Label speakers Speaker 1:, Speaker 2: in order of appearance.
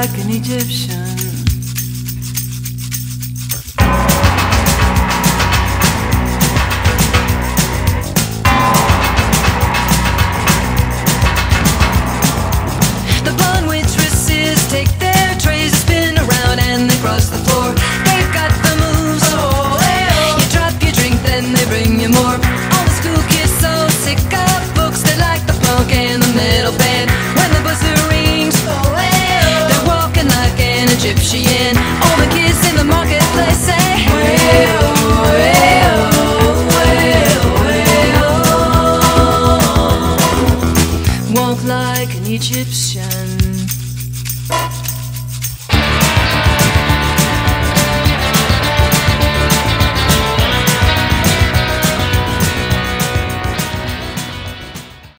Speaker 1: like an Egyptian. The blonde take their trays, spin around, and they cross the floor. They've got the moves, oh, oh. oh. You drop your drink, then they bring you more. Egyptian.